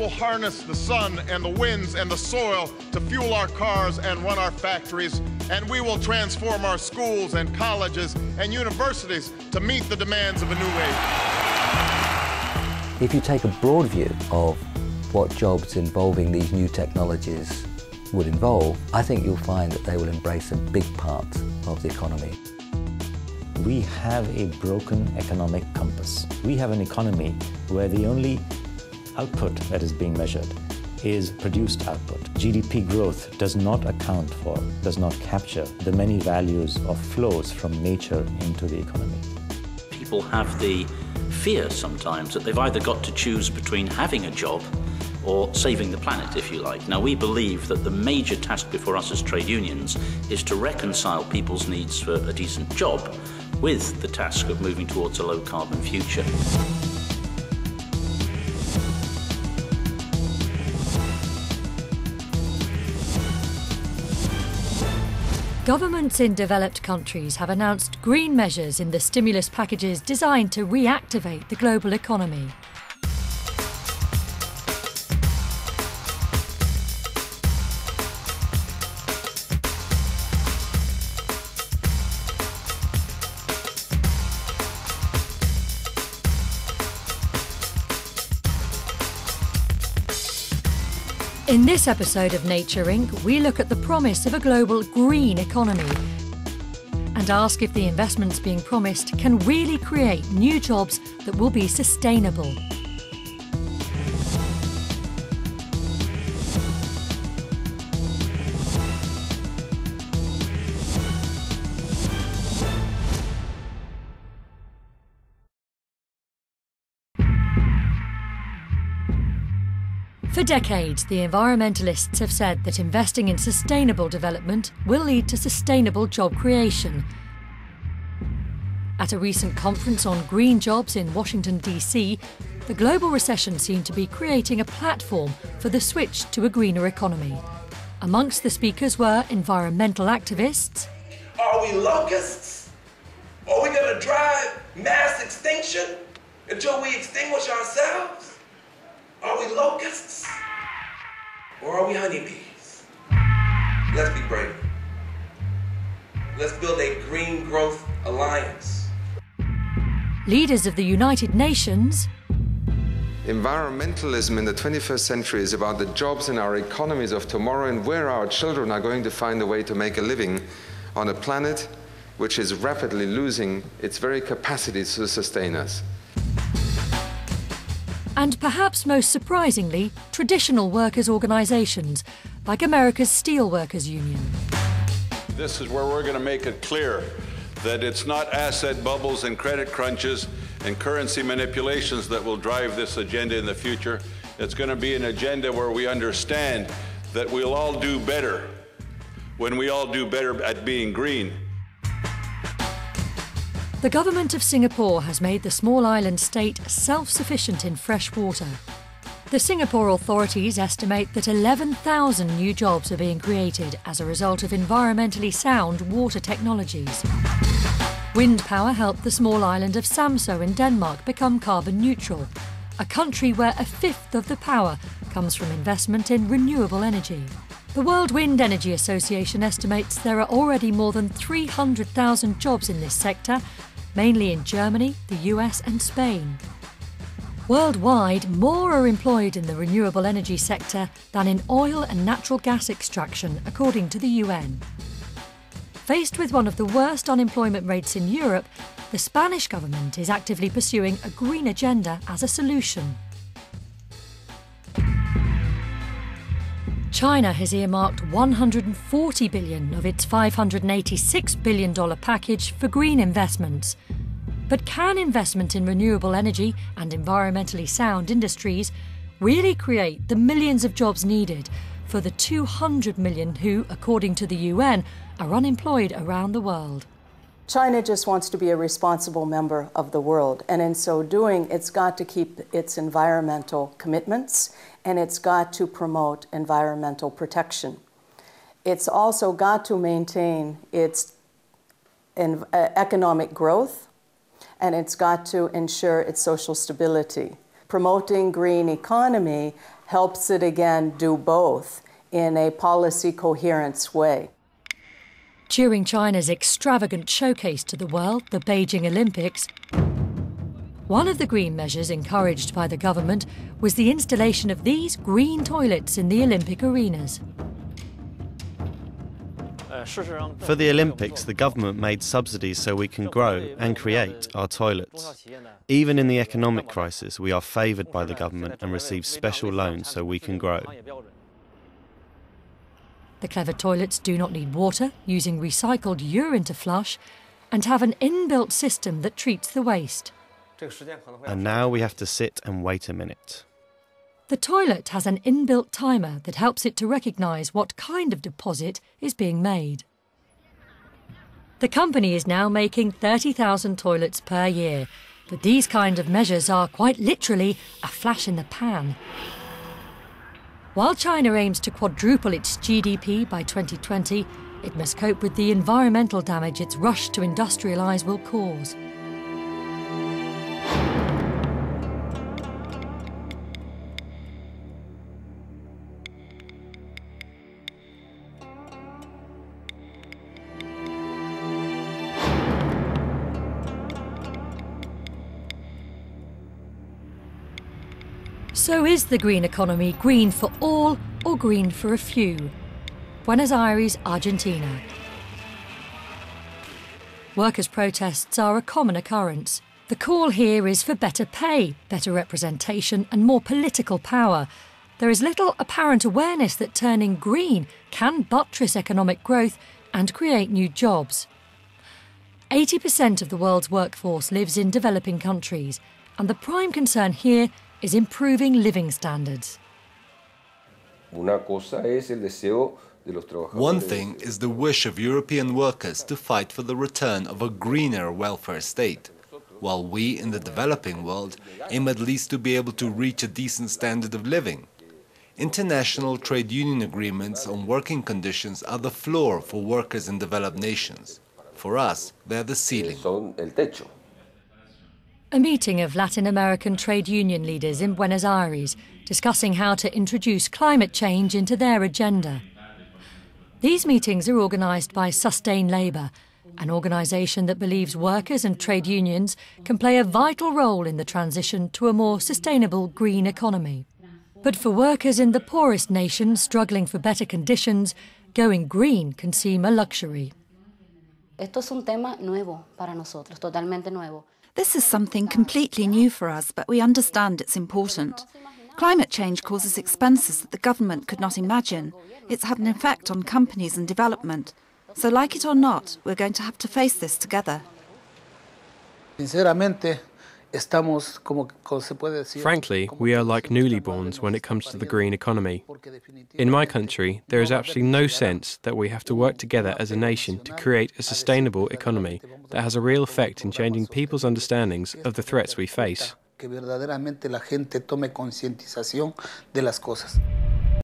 will harness the sun and the winds and the soil to fuel our cars and run our factories. And we will transform our schools and colleges and universities to meet the demands of a new age. If you take a broad view of what jobs involving these new technologies would involve, I think you'll find that they will embrace a big part of the economy. We have a broken economic compass. We have an economy where the only output that is being measured is produced output. GDP growth does not account for, does not capture the many values of flows from nature into the economy. People have the fear sometimes that they've either got to choose between having a job or saving the planet, if you like. Now, we believe that the major task before us as trade unions is to reconcile people's needs for a decent job with the task of moving towards a low carbon future. Governments in developed countries have announced green measures in the stimulus packages designed to reactivate the global economy. In this episode of Nature Inc., we look at the promise of a global green economy and ask if the investments being promised can really create new jobs that will be sustainable. For decades, the environmentalists have said that investing in sustainable development will lead to sustainable job creation. At a recent conference on green jobs in Washington, D.C., the global recession seemed to be creating a platform for the switch to a greener economy. Amongst the speakers were environmental activists. Are we locusts? Are we going to drive mass extinction until we extinguish ourselves? Are we locusts? Or are we honeybees? Let's be brave. Let's build a green growth alliance. Leaders of the United Nations. Environmentalism in the 21st century is about the jobs in our economies of tomorrow and where our children are going to find a way to make a living on a planet which is rapidly losing its very capacity to sustain us and perhaps most surprisingly, traditional workers' organisations like America's Steelworkers Union. This is where we're going to make it clear that it's not asset bubbles and credit crunches and currency manipulations that will drive this agenda in the future. It's going to be an agenda where we understand that we'll all do better when we all do better at being green. The government of Singapore has made the small island state self sufficient in fresh water. The Singapore authorities estimate that 11,000 new jobs are being created as a result of environmentally sound water technologies. Wind power helped the small island of Samso in Denmark become carbon neutral, a country where a fifth of the power comes from investment in renewable energy. The World Wind Energy Association estimates there are already more than 300,000 jobs in this sector mainly in Germany, the US, and Spain. Worldwide, more are employed in the renewable energy sector than in oil and natural gas extraction, according to the UN. Faced with one of the worst unemployment rates in Europe, the Spanish government is actively pursuing a green agenda as a solution. China has earmarked 140 billion of its 586 billion dollar package for green investments. But can investment in renewable energy and environmentally sound industries really create the millions of jobs needed for the 200 million who, according to the UN, are unemployed around the world? China just wants to be a responsible member of the world, and in so doing, it's got to keep its environmental commitments and it's got to promote environmental protection. It's also got to maintain its uh, economic growth and it's got to ensure its social stability. Promoting green economy helps it again do both in a policy coherence way. During China's extravagant showcase to the world, the Beijing Olympics, one of the green measures encouraged by the government was the installation of these green toilets in the Olympic arenas. For the Olympics, the government made subsidies so we can grow and create our toilets. Even in the economic crisis, we are favoured by the government and receive special loans so we can grow. The clever toilets do not need water, using recycled urine to flush, and have an inbuilt system that treats the waste. And now we have to sit and wait a minute. The toilet has an inbuilt timer that helps it to recognise what kind of deposit is being made. The company is now making 30,000 toilets per year, but these kind of measures are quite literally a flash in the pan. While China aims to quadruple its GDP by 2020, it must cope with the environmental damage its rush to industrialise will cause. So is the green economy green for all or green for a few? Buenos Aires, Argentina. Workers' protests are a common occurrence. The call here is for better pay, better representation, and more political power. There is little apparent awareness that turning green can buttress economic growth and create new jobs. 80% of the world's workforce lives in developing countries, and the prime concern here is improving living standards. One thing is the wish of European workers to fight for the return of a greener welfare state, while we in the developing world aim at least to be able to reach a decent standard of living. International trade union agreements on working conditions are the floor for workers in developed nations. For us, they're the ceiling. A meeting of Latin American trade union leaders in Buenos Aires discussing how to introduce climate change into their agenda. These meetings are organised by Sustain Labour, an organisation that believes workers and trade unions can play a vital role in the transition to a more sustainable green economy. But for workers in the poorest nations struggling for better conditions, going green can seem a luxury. Esto es un tema nuevo para nosotros, totalmente nuevo. This is something completely new for us, but we understand it's important. Climate change causes expenses that the government could not imagine. It's had an effect on companies and development. So, like it or not, we're going to have to face this together. Frankly, we are like newlyborns when it comes to the green economy. In my country, there is absolutely no sense that we have to work together as a nation to create a sustainable economy that has a real effect in changing people's understandings of the threats we face.